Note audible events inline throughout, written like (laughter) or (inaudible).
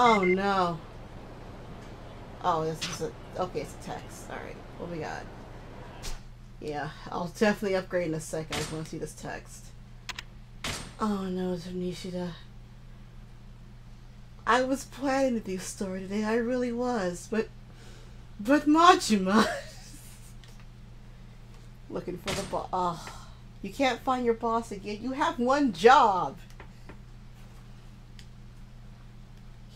Oh no. Oh, this is a okay. It's a text. All right, what we got? Yeah, I'll definitely upgrade in a second. I just want to see this text. Oh no, it's from Nishida. I was planning to do story today. I really was, but but Majima. (laughs) Looking for the boss. Oh, you can't find your boss again. You have one job.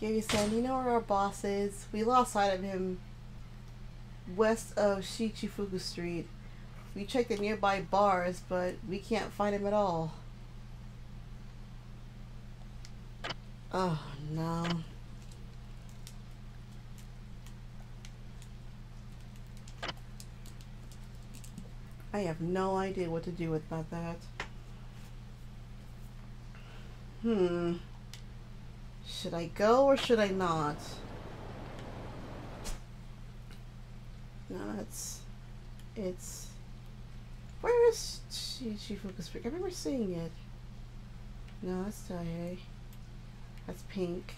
You know where our boss is? We lost sight of him west of Shichifuku Street. We checked the nearby bars, but we can't find him at all. Oh, no. I have no idea what to do with about that. Hmm. Should I go or should I not? No, it's... It's... Where is she, she focus I remember seeing it. No, that's Taihei. That's Pink.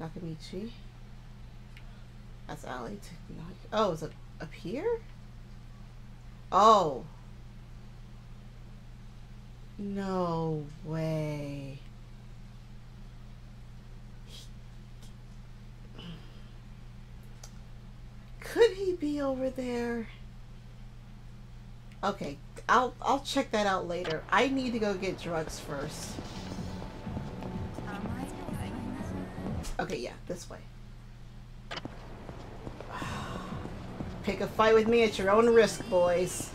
Nakamichi. That's Ali. Oh, is it up here? Oh. No way. Could he be over there? Okay, I'll I'll check that out later. I need to go get drugs first. Okay, yeah, this way. (sighs) Pick a fight with me at your own risk, boys.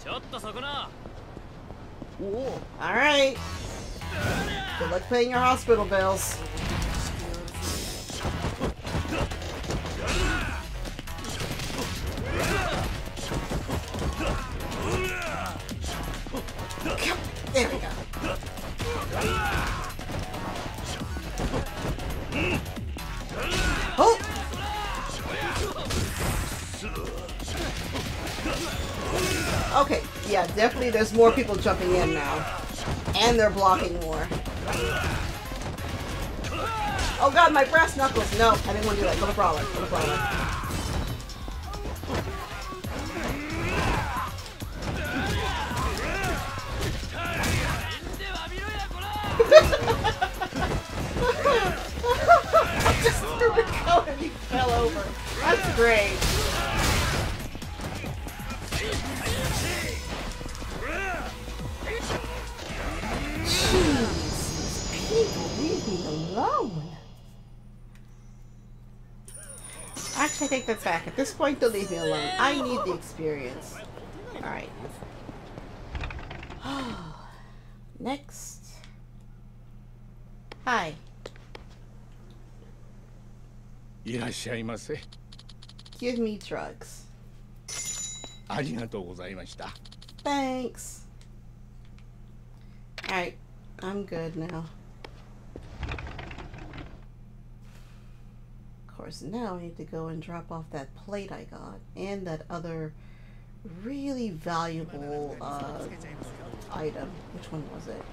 Alright. Good luck paying your hospital bills. There's more people jumping in now. And they're blocking more. Oh god, my brass knuckles! No, I didn't want to do that. Go to Brawler. Go to Brawler. Actually, I take that back. At this point, don't leave me alone. I need the experience. Alright. (gasps) Next. Hi. いらっしゃいませ Give me drugs. ありがとうございました Thanks. Alright, I'm good now. Course, now I need to go and drop off that plate I got and that other really valuable uh, item. Which one was it?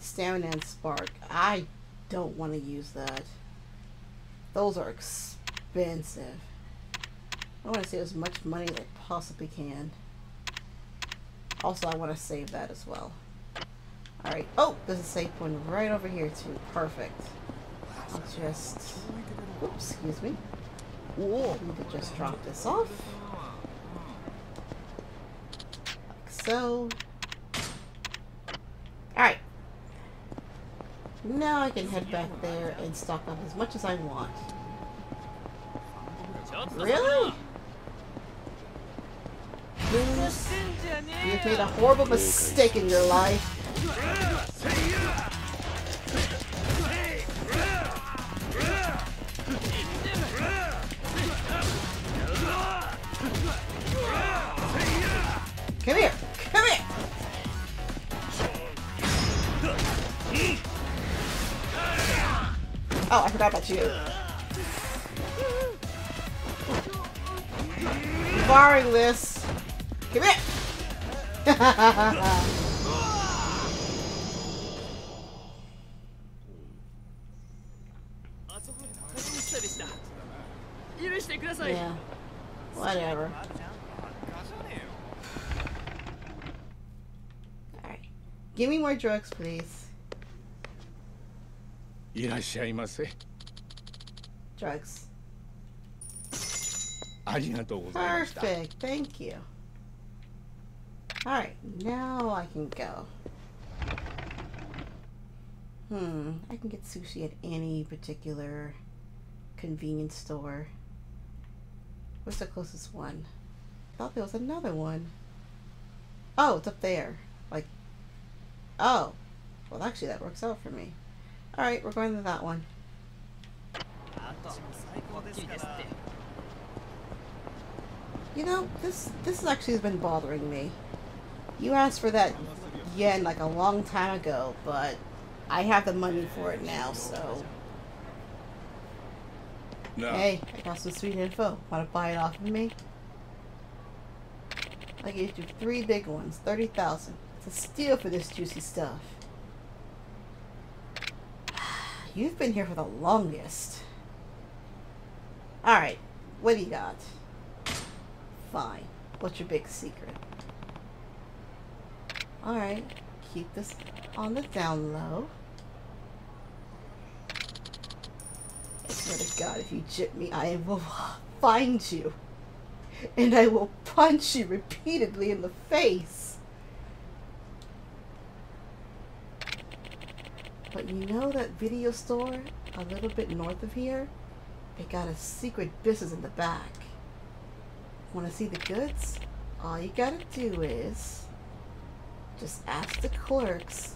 Stamina and Spark. I don't want to use that. Those are expensive. I want to save as much money as I possibly can. Also, I want to save that as well. Alright. Oh, there's a save point right over here too. Perfect. Just... Oops, excuse me. Need to just drop this off. Like so. Alright. Now I can head back there and stock up as much as I want. Really? Hmm. Lose. You've made a horrible mistake in your life. Oh, I forgot about you. Barring this. Come here! 謝でした許してください Yeah. Whatever. Alright. Give me more drugs, please. いらっしゃいませ Drugs. ありがとうございました Perfect. Thank you. Alright, now I can go. Hmm, I can get sushi at any particular convenience store. What's the closest one? I thought there was another one. Oh, it's up there. Like, oh. Well, actually, that works out for me. Alright, we're going to that one. はっきりですって You know, this this actually has been bothering me. You asked for that yen like a long time ago, but I have the money for it now, so なあ hey, I got some sweet info. Wanna buy it off of me? I gave you three big ones, thirty thousand. It's a steal for this juicy stuff. (sighs) You've been here for the longest. Alright, what do you got? Fine. What's your big secret? Alright, keep this on the down low. Swear to God, if you jip me, I will (laughs) find you. And I will punch you repeatedly in the face. But you know that video store a little bit north of here? They got a secret business in the back. Want to see the goods? All you gotta do is just ask the clerks.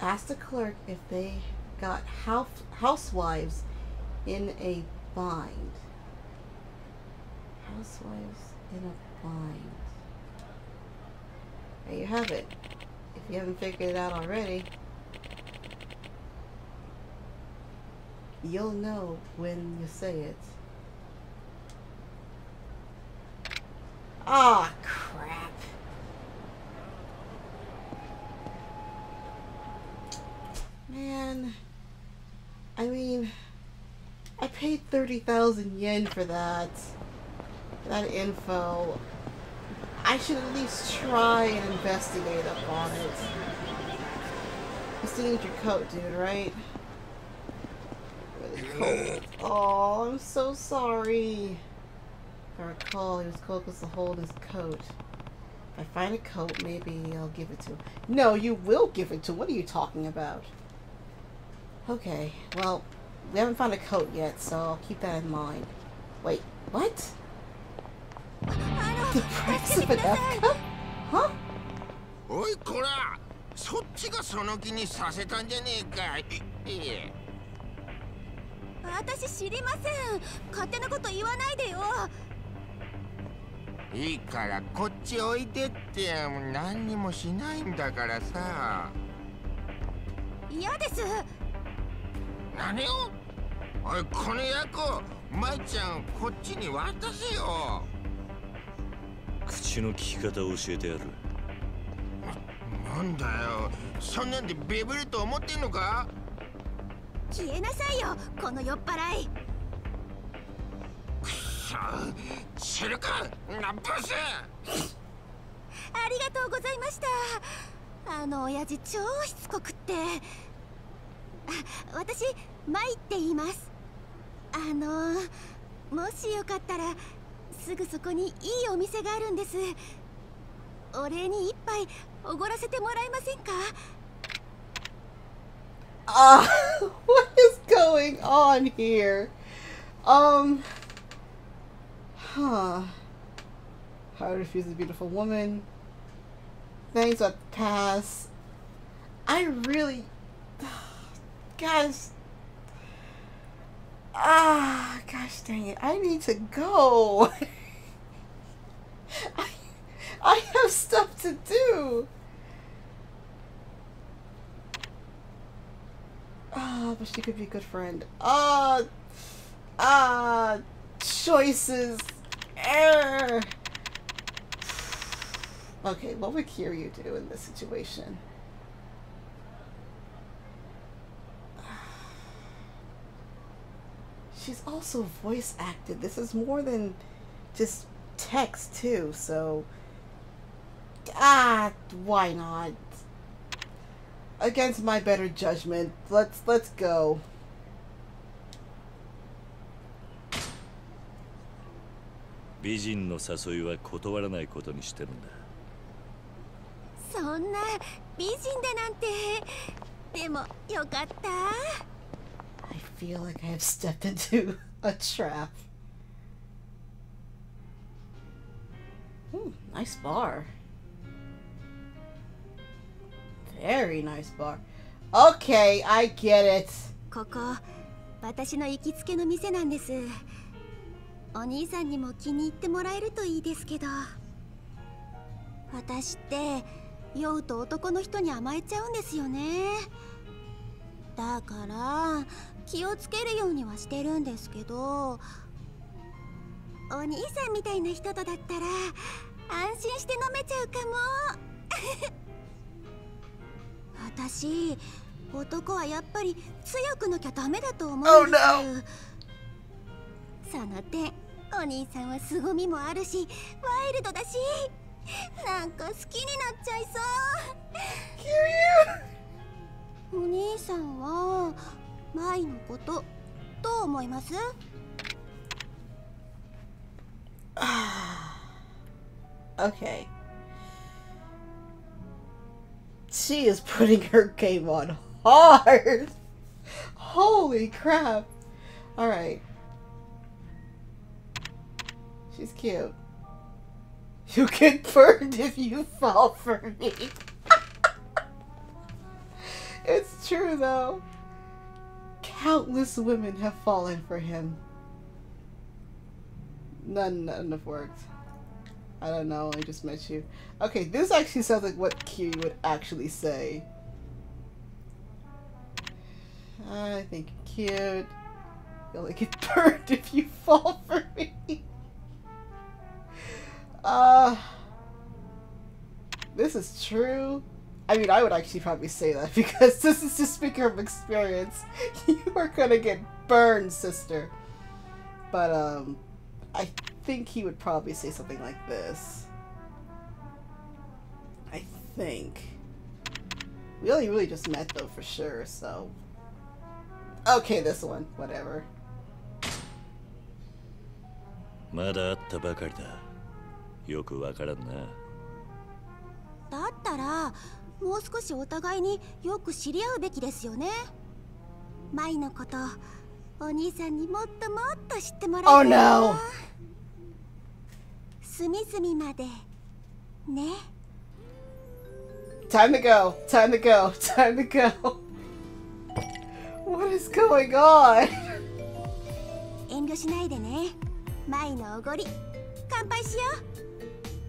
Ask the clerk if they got house housewives in a bind. Housewives in a bind. There you have it. If you haven't figured it out already, you'll know when you say it. Ah, crap. Man, I mean, I paid 30,000 yen for that. That info. I should at least try and investigate up on it. You still need your coat, dude, right? Really cold. Oh, I'm so sorry. If I recall, he was cold because to hold his coat. If I find a coat, maybe I'll give it to him. No, you will give it to him. What are you talking about? Okay, well, we haven't found a coat yet, so I'll keep that in mind. Wait, what? あ The の price 助 of けて an ください F cup? Huh? おいこらそっちがその気にさせたんじゃねえかいいえ 私知りません。勝手なこと言わないでよ。いいからこっちおいでって何にもしないんだからさ。嫌です。何を？おいこの役舞ちゃんこっちに渡せよ。口の利き方を教えてやる。なんだよ。そんなんでビビると思ってんのか？消えなさいよこの酔っ払い。さあ知るかナブス。ありがとうございました。あの親父超しつこくって。あ私マイって言います。あのもしよかったらすぐそこにいいお店があるんです。お礼に一杯おごらせてもらえませんか？Ah, (laughs) what is going on here? Um, huh. How to refuse a beautiful woman. Things that pass. I really, (sighs) guys. Ah, gosh dang it! I need to go. (laughs) I, I have stuff to do. Ah, but she could be a good friend. Ah, ah, choices. Err. Okay, what would Kiryu do in this situation? she's also voice acted. This is more than just text too, so ah, why not? against my better judgment. Let's let's go. Bijin no sasoi wa kotowaranai koto ni shiteru nda. Sonna bijin da nante. Demo yokatta. I feel like I have stepped into a trap. Hmm, nice bar. Very nice bar. Okay, I get it. ここ私の行きつけの店なんです。お兄さんにも気に入ってもらえるといいですけど。私って酔うと男の人に甘えちゃうんですよね。だから気をつけるようにはしてるんですけど。お兄さんみたいな人とだったら安心して飲めちゃうかも。私男はやっぱり強くなきゃダメだと思うんです。Oh, no. その点お兄さんは凄みもあるしワイルドだしなんか好きになっちゃいそう。お兄さんは舞のことどう思います？Okay. She is putting her game on hard. Holy crap. Alright. She's cute. You get burned if you fall for me. (laughs) it's true though. Countless women have fallen for him. None, none have worked. I don't know, I just met you. Okay, this actually sounds like what Kiryu would actually say. I think you're cute. You'll only get (laughs) burned if you fall for me. Uh, this is true. I mean, I would actually probably say that (laughs) because this is just speaking of experience. (laughs) You are gonna get burned, sister. But, um, I think he would probably say something like this. I think. We only really just met though for sure, so. Okay, this one. Whatever. まだ会ったばかりだよくわからんなだったらもう少しお互いによく知り合うべきですよね舞のことお兄さんにもっともっと知ってもらいた Oh いな no! 隅々までね Time to go! Time to go! Time to go! What is going on? 遠慮しないでね舞のおごり乾杯しよ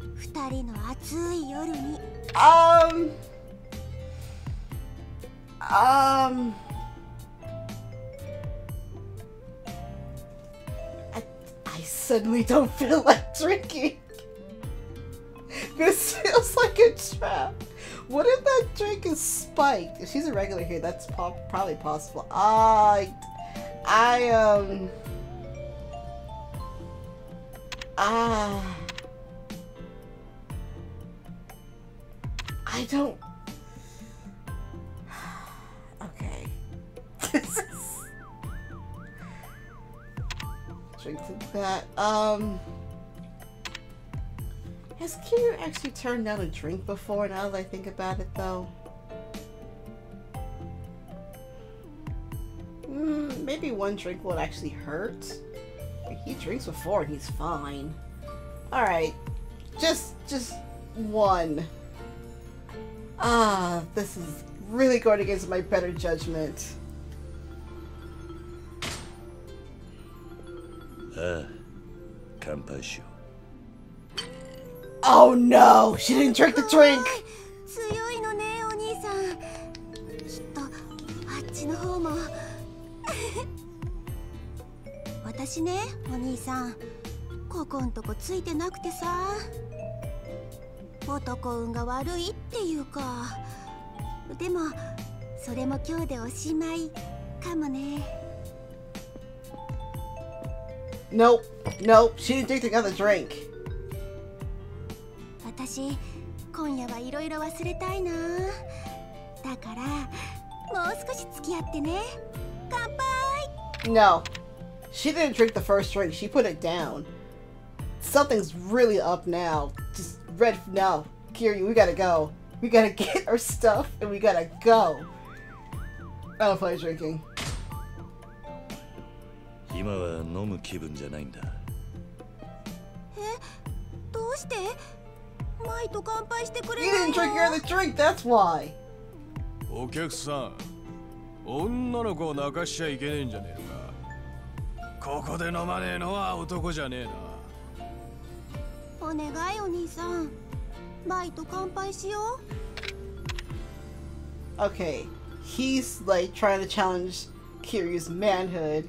う二人の暑い夜に Um. Um. Suddenly don't feel (laughs) like drinking. This feels like a trap. What if that drink is spiked? If she's a regular here, that's po- probably possible. I, I um. Ah. I don't. Drink to that. Um. Has Kiryu actually turned down a drink before now that I think about it though? Mm, maybe one drink would actually hurt. He drinks before and he's fine. Alright. Just, just one. Ah, this is really going against my better judgment. ああ乾杯しよ Oh no! She didn't drink the drink! 強いのねお兄さん。きっとあっちの方も。(laughs) 私ねお兄さん。ここんとこついてなくてさ。男運が悪いっていうか。でもそれも今日でおしまいかもね Nope. Nope. She didn't drink the other drink. 私今夜はいろいろ忘れたいなだからもう少し付き合ってね乾杯 No. She didn't drink the first drink. She put it down. Something's really up now. Just red. No. Kiryu, we gotta go. We gotta (laughs) get our stuff and we gotta go. I don't play drinking. 今は飲む気分じゃないんだどうしてマイと乾杯してくれ You ない didn't drink your の other drink, that's why. お客さん女の子を泣かしちゃいけねえんじゃねえのかここで飲まねえのは男じゃねえなお願いお兄さんマイと乾杯しよう Okay. He's like trying to challenge Kiryu's manhood,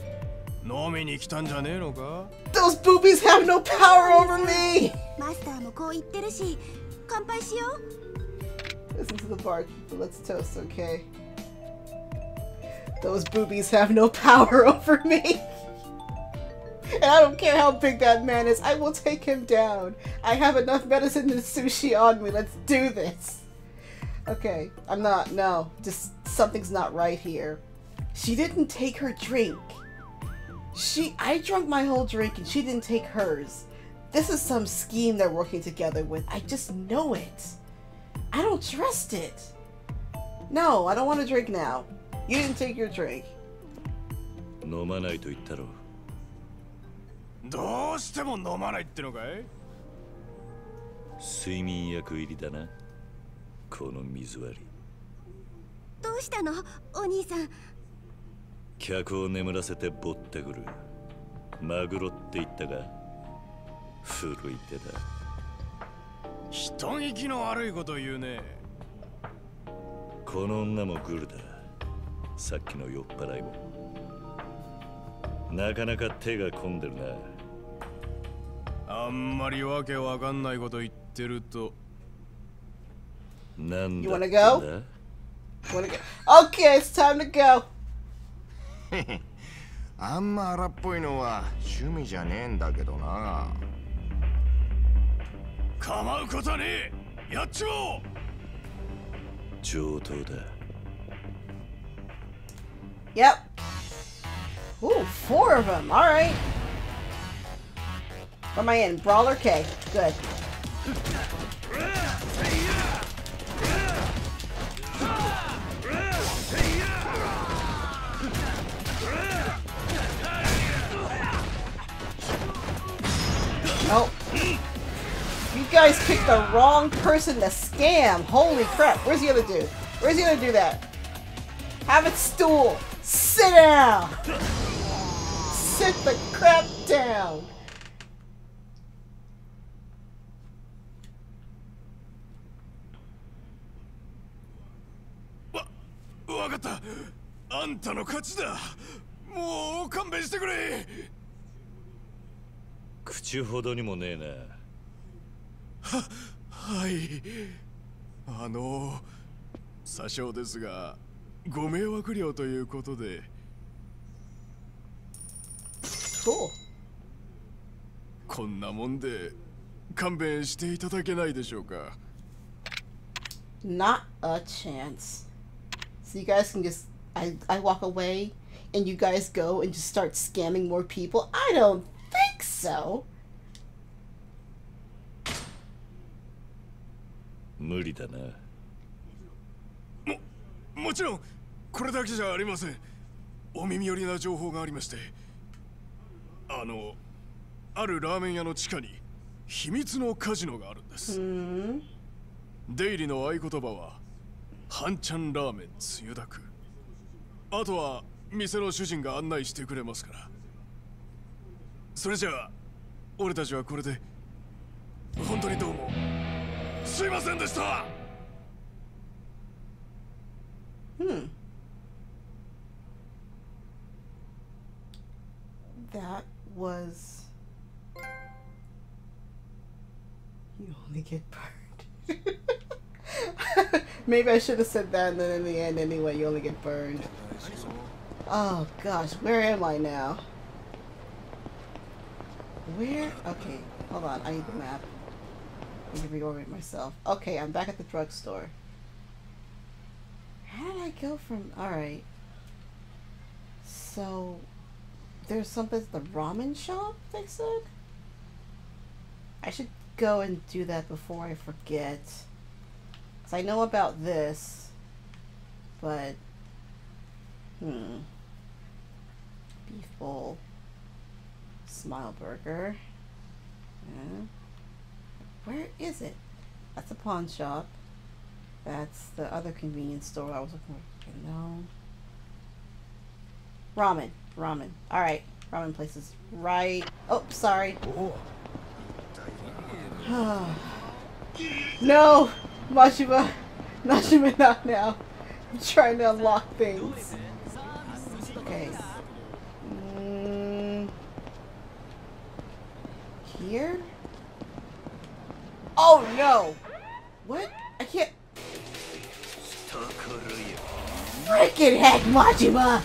Those boobies have no power over me! Listen to the let's toast, okay? Those boobies have no power (laughs) over me! and I don't care how big that man is, I will take him down. I have enough medicine and sushi on me, let's do this! Okay, I'm not, no, just something's not right here. She didn't take her drink. She. I drank my whole drink and she didn't take hers. This is some scheme they're working together with. I just know it. I don't trust it. No, I don't want to drink now. You didn't take your drink. 飲まないと言ったろどうしても飲まないってのかい睡眠薬入りだなこの水割りどうしたのお兄さん 客を眠らせてぼったくる。マグロって言ったが古い手だ。人聞きの悪いこと言うね。この女もグルだ。さっきの酔っ払いも。なかなか手が込んでるな。あんまりわけわかんないこと言ってると。なんだ You wanna ってん go? だ Wanna go? Okay, it's time to go. (laughs) あんま荒っぽいのは趣味じゃねえんだけどな構うことはねえやっちまおう上等だ Yep. Ooh, four of them. All right. Where am I in? Brawler K. Good. Nope. You guys picked the wrong person to scam. Holy crap. Where's the other dude? Where's the other dude at? Have a stool. Sit down. Sit the crap down. わかったあんたの勝ちだもう勘弁してくれ 口ほどにもねえなはいあの詐称ですがご迷惑料ということで Cool. こんなもんで勘弁していただけないでしょうか Not a chance. So you guys can just I I walk away and you guys go and just start scamming more people? I don't so? 無理だな。もちろんこれだけじゃありません。お耳寄りな情報がありまして。あのあるラーメン屋の地下に秘密のカジノがあるんです。Hmm. 出入りの合言葉は半ちゃんラーメンつゆだく。あとは店の主人が案内してくれますからそれじゃあ俺たちはこれで本当にどうもすいませんでした Hmm. That was. You only get burned. Maybe I should have said that, and then in the end, anyway, you only get burned. Oh gosh, where am I now? Where? Okay, hold on. I need the map. I need to reorient myself. Okay, I'm back at the drugstore. How did I go from? All right. So, there's something at the ramen shop. They said. I should go and do that before I forget. Cause I know about this, but hmm. Beef bowl. Smile burger. Yeah. Where is it? That's a pawn shop. That's the other convenience store I was looking for. No. Ramen. Ramen. Alright. Ramen places. Right. Oh, sorry. (sighs) no! Majima! Majima, not now. I'm trying to unlock things. Okay. Mm, here? Oh no! What? I can't. Freaking heck, Majima!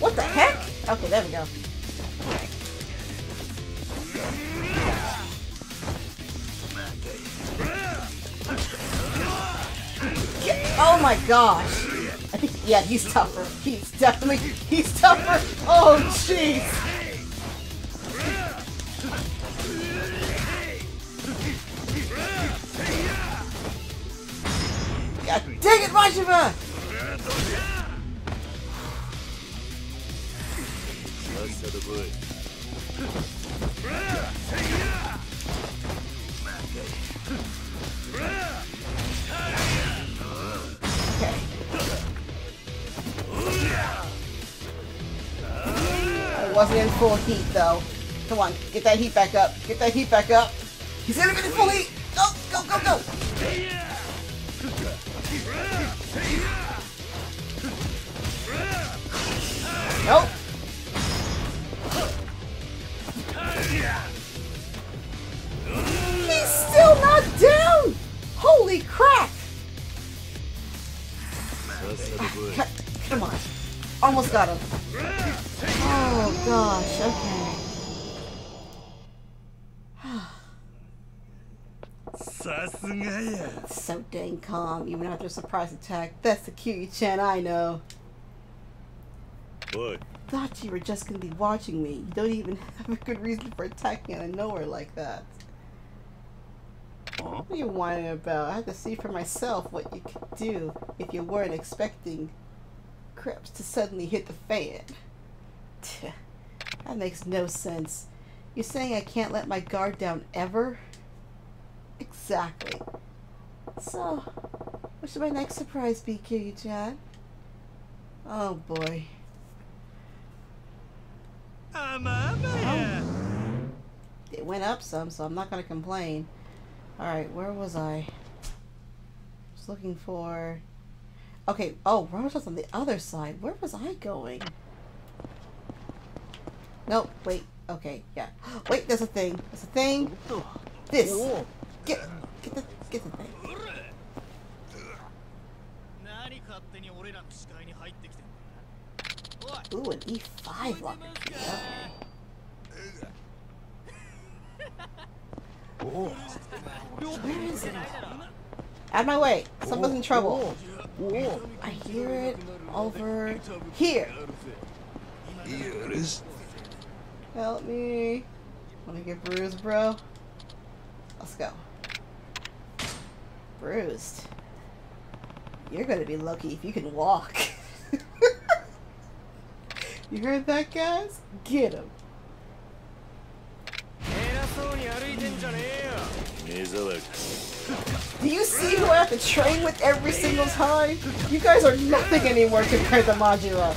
What the heck? Okay, there we go. My gosh. I think, yeah, he's tougher. He's definitely, he's tougher. Oh, jeez. God dang it, Majima! full heat, though. Come on, get that heat back up. Get that heat back up. He's gonna get it full heat. Go, go, go, go. Nope. He's still not down. Holy crap. Come on. Almost got him gosh, okay. so dang calm, even after a surprise attack. That's the Kiryu-chan I know. What? Thought you were just gonna be watching me. You don't even (laughs) have a good reason for attacking out of nowhere like that. What are you whining about? I had to see for myself what you could do if you weren't expecting Krebs to suddenly hit the fan. (laughs) That makes no sense. You're saying I can't let my guard down ever? Exactly. So, what should my next surprise be, Kiryu-chan? Oh boy. I'm up oh. It went up some, so I'm not gonna complain. Alright, where was I? I was looking for... Okay, oh, Rose on the other side. Where was I going? Nope, wait. Okay, yeah. (gasps) Wait, there's a thing. There's a thing. This. Get, get the, get the thing. Ooh, an E5 rocket. Oh. Where is it? Out of my way. Someone's in trouble. I hear it over here. Here is Help me. Wanna get bruised, bro? Let's go. Bruised. You're gonna be lucky if you can walk. (laughs) you heard that, guys? Get him. Do you see who I have to train with every single time? You guys are nothing anymore compared to Majima.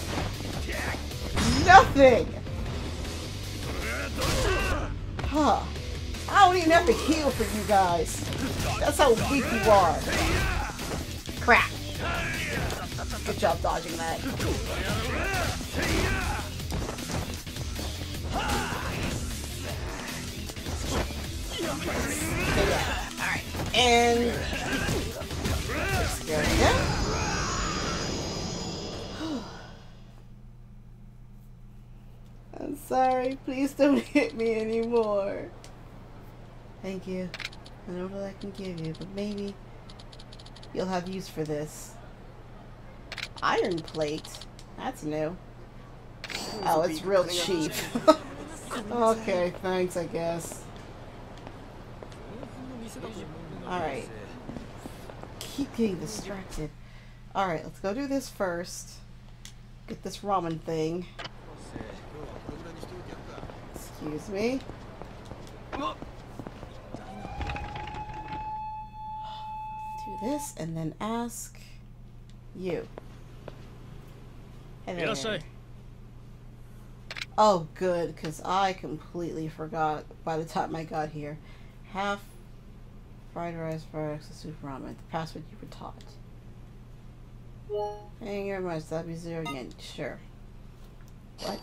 Nothing! Huh. I don't even have to heal for you guys. That's how weak you are. Crap. Good job dodging that. Yeah. Alright. And... There we go. Sorry. Please don't (laughs) hit me anymore. Thank you. I don't know what I can give you, but maybe you'll have use for this. Iron plate? That's new. Oh, it's real cheap. (laughs) okay, thanks, I guess. Alright. Keep getting distracted. Alright, let's go do this first. Get this ramen thing. Excuse me. Do this and then ask you. Hello. Yes, oh, good, because I completely forgot by the time I got here. Half fried rice, fried eggs, soup, ramen. The password you were taught. Thank you very much. That'll be zero again. Sure. What?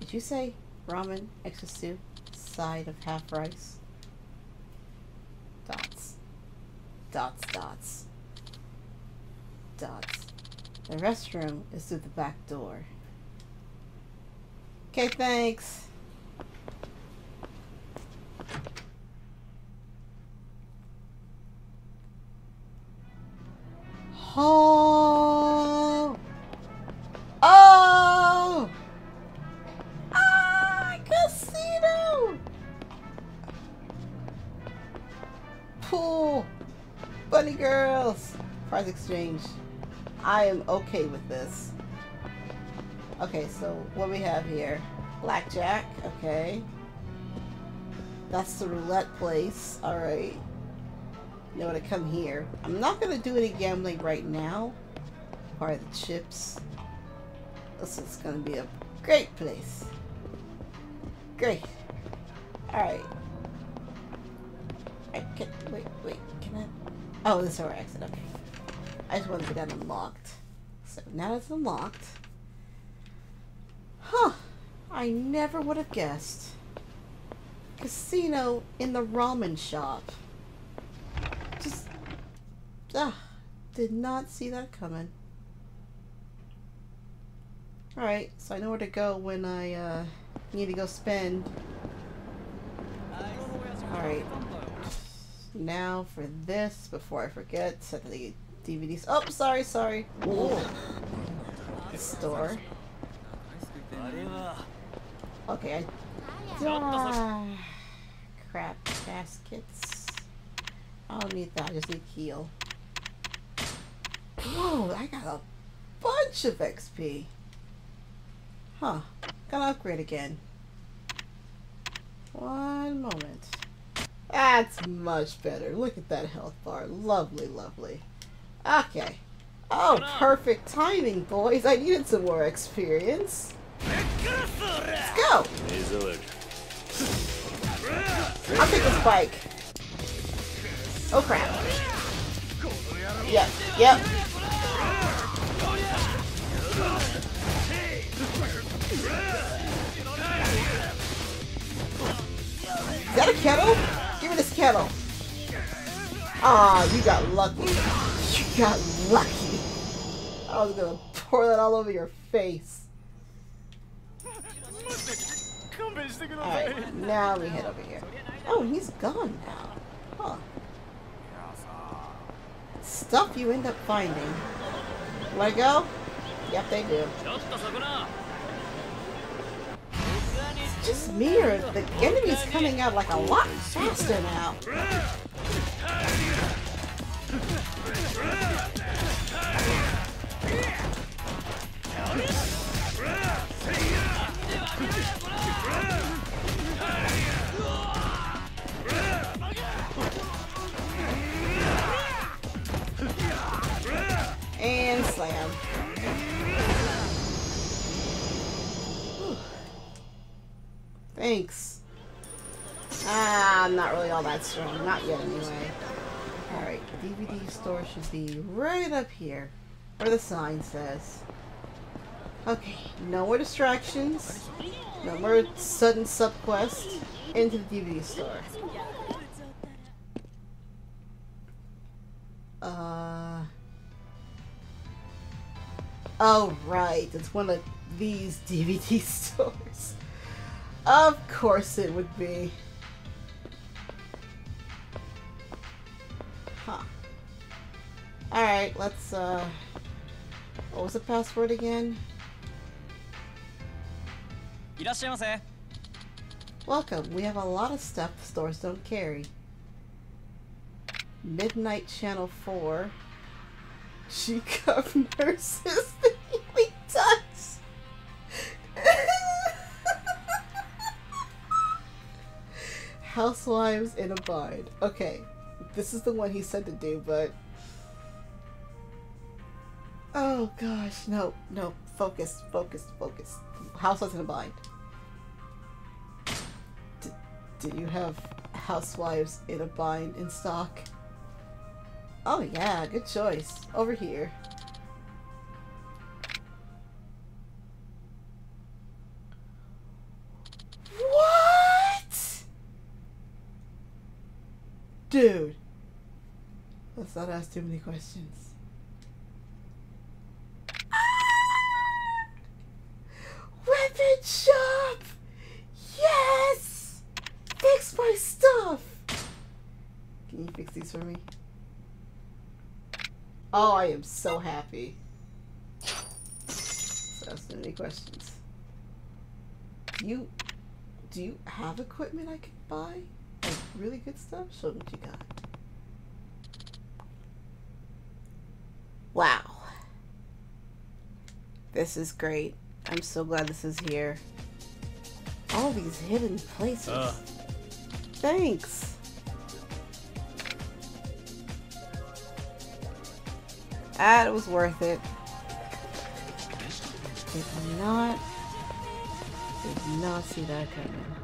Did you say? Ramen, extra soup, side of half rice? Dots. Dots, dots. Dots. The restroom is through the back door. Okay, thanks. Oh! Girls! Prize exchange. I am okay with this. Okay, so what we have here? Blackjack, okay. That's the roulette place. Alright. You know to come here. I'm not gonna do any gambling right now. Part of the chips. This is gonna be a great place. Great. Alright. I can't wait, wait, I Oh, this is our exit, okay. I just wanted to get that unlocked. So now it's unlocked. Huh. I never would have guessed. Casino in the ramen shop. Just, ah, did not see that coming. Alright, so I know where to go when I uh, need to go spend. Alright. Now for this, before I forget, set the DVDs. Oh, sorry, sorry. Store. Okay, I. Ah, crap baskets. I don't need that. I just need heal. Whoa, I got a bunch of XP. Huh. Gotta upgrade again. One moment. That's much better. Look at that health bar. Lovely, lovely. Okay. Oh, perfect timing, boys. I needed some more experience. Let's go. I'll take this bike. Oh crap. Yep, yep. Is that a kettle? Kettle. Ah, you got lucky. You got lucky. I was gonna pour that all over your face. Alright, now we head over here. Oh, he's gone now. Huh. Stuff you end up finding. Let go? Yep, they do. Just me or the enemy's coming out like a lot faster now. And slam. Thanks. Ah, I'm not really all that strong. Not yet, anyway. Alright, DVD store should be right up here. Where the sign says. Okay, no more distractions. No more sudden subquest. Into the DVD store. Uh. Oh, right. It's one of these DVD (laughs) stores. Of course it would be. Huh. Alright, let's, uh... What was the password again? Welcome. We have a lot of stuff stores don't carry. Midnight Channel 4. She Nurses. we done. Housewives in a Bind. Okay. This is the one he said to do, but. Oh gosh. No, no. Focus, focus, focus. Housewives in a Bind. Do you have Housewives in a Bind in stock? Oh yeah, good choice. Over here. Dude. Let's not ask too many questions. (laughs) Weapon shop! Yes! Fix my stuff! Can you fix these for me? Oh, I am so happy. So ask any questions. Do you do you have equipment I could buy? Really good stuff? Show me what you got. Wow. This is great. I'm so glad this is here. All these hidden places. Uh. Thanks. That was worth it. Did not, did not see that coming.